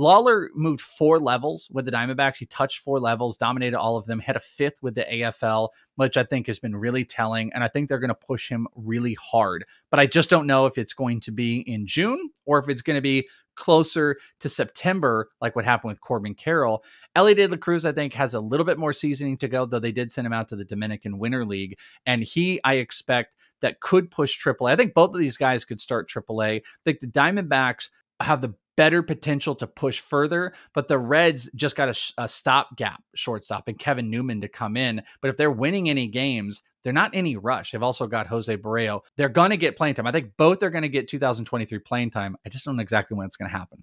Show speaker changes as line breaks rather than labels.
Lawlar moved four levels with the Diamondbacks. He touched four levels, dominated all of them, had a fifth with the AFL, which I think has been really telling. And I think they're going to push him really hard. But I just don't know if it's going to be in June or if it's going to be closer to September, like what happened with Corbin Carroll. Elly De La Cruz, I think, has a little bit more seasoning to go, though they did send him out to the Dominican Winter League. And he, I expect, that could push AAA. I think both of these guys could start AAA. I think the Diamondbacks have the better potential to push further, but the Reds just got a, a stopgap shortstop and Kevin Newman to come in. But if they're winning any games, they're not any rush. They've also got Jose Barrero. They're going to get playing time. I think both are going to get 2023 playing time. I just don't know exactly when it's going to happen.